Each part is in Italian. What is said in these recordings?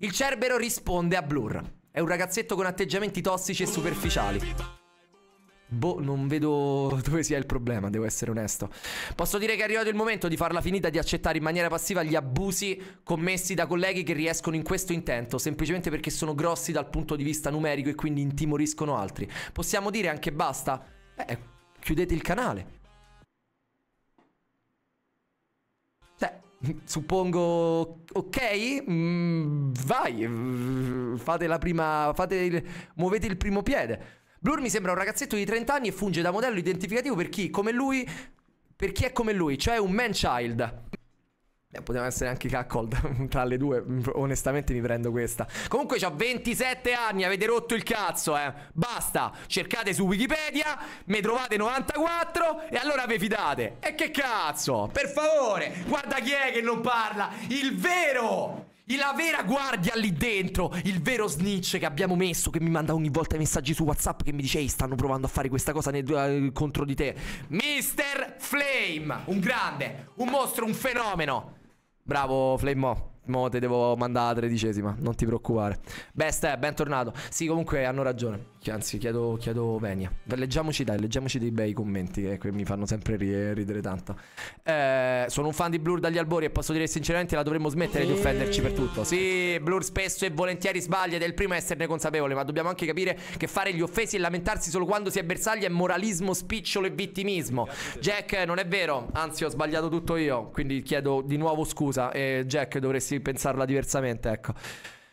Il Cerbero risponde a Blur. È un ragazzetto con atteggiamenti tossici e superficiali. Boh, non vedo dove sia il problema, devo essere onesto. Posso dire che è arrivato il momento di farla finita di accettare in maniera passiva gli abusi commessi da colleghi che riescono in questo intento, semplicemente perché sono grossi dal punto di vista numerico e quindi intimoriscono altri. Possiamo dire anche basta? Eh, chiudete il canale. Suppongo ok? Mm, vai, fate la prima fate il, muovete il primo piede. Blur mi sembra un ragazzetto di 30 anni e funge da modello identificativo per chi, come lui, per chi è come lui, cioè un man child. Eh, poteva essere anche Cuckold tra le due. Onestamente mi prendo questa. Comunque ho 27 anni, avete rotto il cazzo, eh. Basta. Cercate su Wikipedia, mi trovate 94 e allora vi fidate. E che cazzo? Per favore, guarda chi è che non parla. Il vero la vera guardia lì dentro, il vero snitch che abbiamo messo, che mi manda ogni volta i messaggi su WhatsApp che mi dice ehi stanno provando a fare questa cosa nel, uh, contro di te. Mister Flame, un grande, un mostro, un fenomeno. Bravo Flame Mo. Te devo mandare la tredicesima, non ti preoccupare. Beh, bentornato. Sì, comunque hanno ragione. Anzi, chiedo, chiedo venia. Leggiamoci, dai, leggiamoci dei bei commenti che mi fanno sempre ridere tanto. Eh, sono un fan di Blur dagli albori e posso dire sinceramente la dovremmo smettere di offenderci per tutto. Sì, Blur spesso e volentieri sbaglia ed è il primo a esserne consapevole, ma dobbiamo anche capire che fare gli offesi e lamentarsi solo quando si è bersagli è moralismo, spicciolo e vittimismo. Jack, non è vero, anzi ho sbagliato tutto io, quindi chiedo di nuovo scusa e Jack dovresti pensarla diversamente, ecco.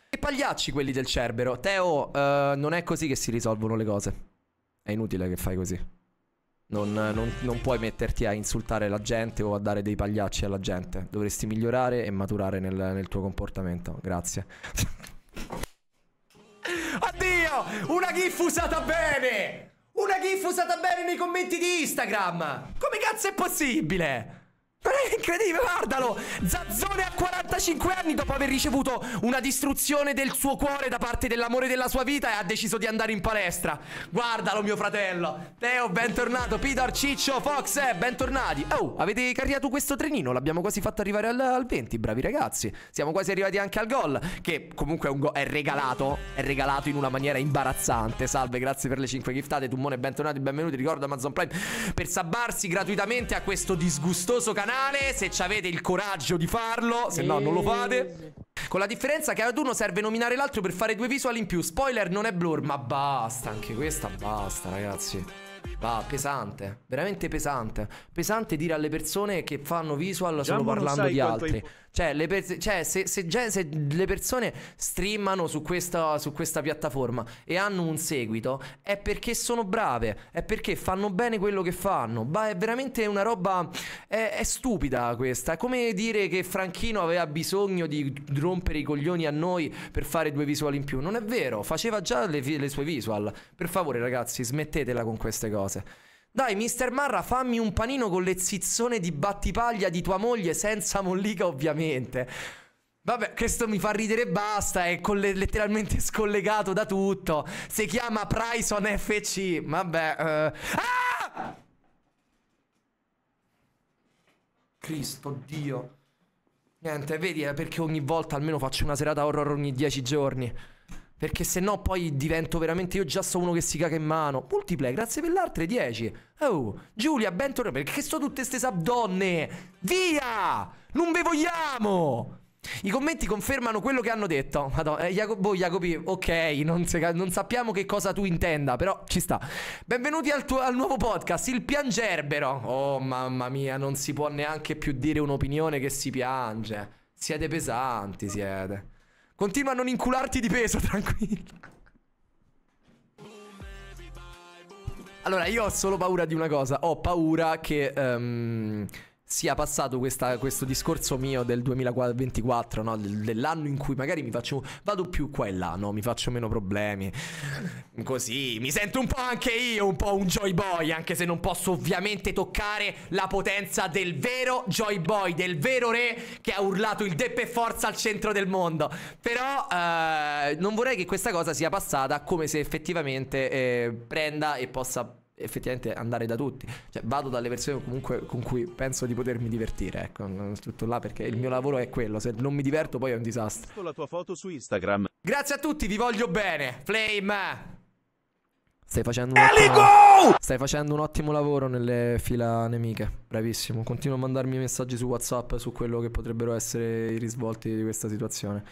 Che pagliacci quelli del Cerbero. Teo, uh, non è così che si risolvono le cose. È inutile che fai così. Non, non, non, puoi metterti a insultare la gente o a dare dei pagliacci alla gente. Dovresti migliorare e maturare nel, nel tuo comportamento. Grazie. Oddio! Una gif usata bene! Una gif usata bene nei commenti di Instagram! Come cazzo è possibile? Incredibile, guardalo! Zazzone a 45 anni dopo aver ricevuto una distruzione del suo cuore da parte dell'amore della sua vita e ha deciso di andare in palestra. Guardalo, mio fratello. Teo, bentornato. Peter, Ciccio, Fox, eh, bentornati. Oh, avete caricato questo trenino? L'abbiamo quasi fatto arrivare al, al, 20, bravi ragazzi. Siamo quasi arrivati anche al gol, che comunque è, un go- è regalato. È regalato in una maniera imbarazzante. Salve, grazie per le 5 giftate. Tummone, bentornati, benvenuti. Ricordo Amazon Prime per sabbarsi gratuitamente a questo disgustoso canale canale se avete il coraggio di farlo, se no non lo fate. Con la differenza che ad uno serve nominare l'altro per fare due visual in più. Spoiler non è blur, ma basta, anche questa basta, ragazzi. Va, pesante, veramente pesante. Pesante dire alle persone che fanno visual solo parlando di altri. Cioè, le per- cioè se, se, se, le persone streamano su questa, su questa, piattaforma e hanno un seguito, è perché sono brave, è perché fanno bene quello che fanno. Ma è veramente una roba. È, è, stupida questa. È come dire che Franchino aveva bisogno di rompere i coglioni a noi per fare due visual in più. Non è vero, faceva già le, le sue visual. Per favore, ragazzi, smettetela con queste cose. Dai, mister Marra, fammi un panino con le zizzone di battipaglia di tua moglie senza mollica, ovviamente. Vabbè, questo mi fa ridere basta, è letteralmente scollegato da tutto. Si chiama Prison FC. Vabbè, uh... ah! Cristo Dio. Niente, vedi, è perché ogni volta almeno faccio una serata horror ogni dieci giorni. Perché se no poi divento veramente io già so uno che si caga in mano. Multiplay, grazie per l'altre 10. Oh, Giulia, bentornata. Perché sono tutte ste sabdonne? Via! Non ve vogliamo! I commenti confermano quello che hanno detto. Madonna, eh, Jacopo, boh, Jacopi, ok, non, se, non, sappiamo che cosa tu intenda, però ci sta. Benvenuti al, tuo, al nuovo podcast, Il Piangerbero. Oh, mamma mia, non si può neanche più dire un'opinione che si piange. Siete pesanti, siete. Continua a non incularti di peso, tranquillo. Allora, io ho solo paura di una cosa. Ho paura che... Um, sia passato questa, questo discorso mio del 2024, no? dell'anno in cui magari mi faccio. Vado più qua e là, no? Mi faccio meno problemi. Così mi sento un po' anche io, un po' un Joy Boy, anche se non posso ovviamente toccare la potenza del vero Joy Boy, del vero re che ha urlato il Deppe Forza al centro del mondo. Però eh, non vorrei che questa cosa sia passata come se effettivamente eh, prenda e possa effettivamente andare da tutti. Cioè, vado dalle persone comunque con cui penso di potermi divertire. Ecco, tutto là perché il mio lavoro è quello. Se non mi diverto, poi è un disastro. la tua foto su Instagram. Grazie a tutti, vi voglio bene. Flame! Stai facendo, un ottimo, stai facendo un ottimo lavoro nelle fila nemiche. Bravissimo. Continua a mandarmi messaggi su WhatsApp su quello che potrebbero essere i risvolti di questa situazione.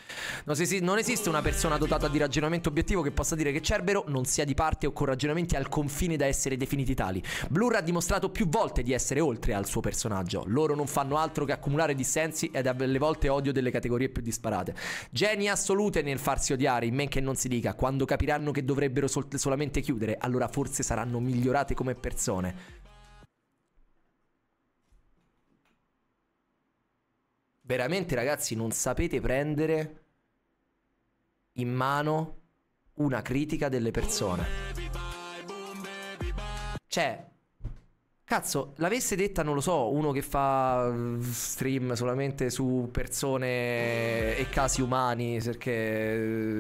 Non, si, non esiste una persona dotata di ragionamento obiettivo che possa dire che Cerbero non sia di parte o con ragionamenti al confine da essere definiti tali. Blur ha dimostrato più volte di essere oltre al suo personaggio. Loro non fanno altro che accumulare dissensi ed alle volte odio delle categorie più disparate. Geni assolute nel farsi odiare, in men che non si dica. Quando capiranno che dovrebbero sol solamente chiudere, allora forse saranno migliorate come persone. veramente ragazzi non sapete prendere in mano una critica delle persone. Cioè, cazzo, l'avesse detta, non lo so, uno che fa uh, stream solamente su persone e casi umani, perché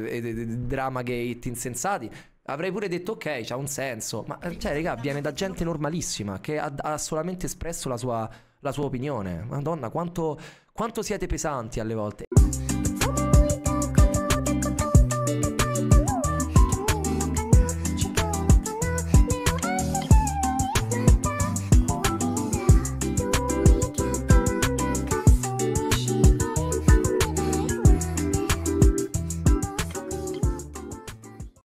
e, e, e, drama gate insensati. Avrei pure detto ok, c'ha un senso. Ma cioè, raga, viene da gente normalissima che ha, ha solamente espresso la sua, la sua opinione. Madonna, quanto quanto siete pesanti alle volte.